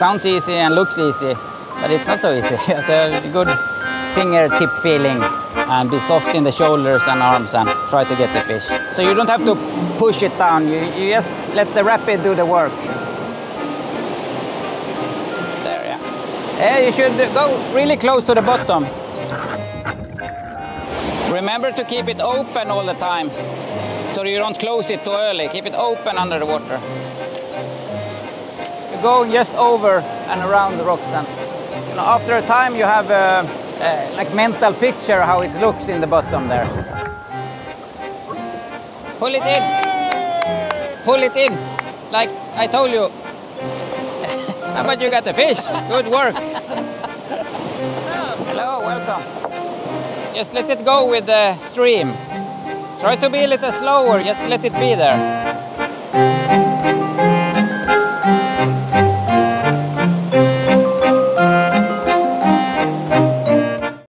sounds easy and looks easy, but it's not so easy. You have to have a good fingertip feeling and be soft in the shoulders and arms and try to get the fish. So you don't have to push it down, you, you just let the rapid do the work. There, yeah. Yeah, you should go really close to the bottom. Remember to keep it open all the time so you don't close it too early. Keep it open under the water. You go just over and around the rocks and you know, after a time you have a, a like mental picture how it looks in the bottom there. Pull it in. Pull it in. Like I told you. How about you got the fish? Good work. Hello, welcome. Just let it go with the stream. Try to be a little slower, just let it be there.